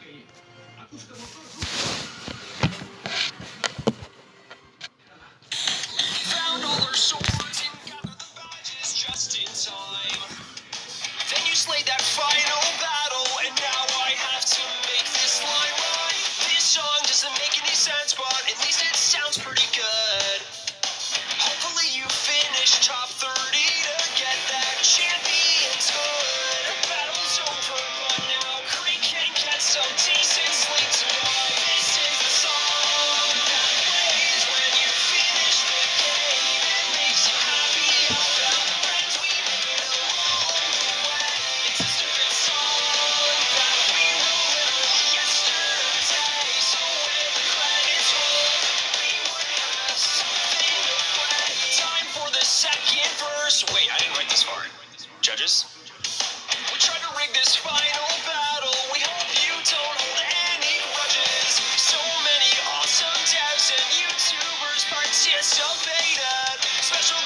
Found all their swords and gathered the badges just in time. Then you slayed that final battle, and now I have to make this line right. This song doesn't make any sense, but at least it sounds pretty good. Judges? Wait, I didn't write this far. Judges? We tried to rig this final battle. We hope you don't hold any grudges. So many awesome devs and YouTubers participated. Special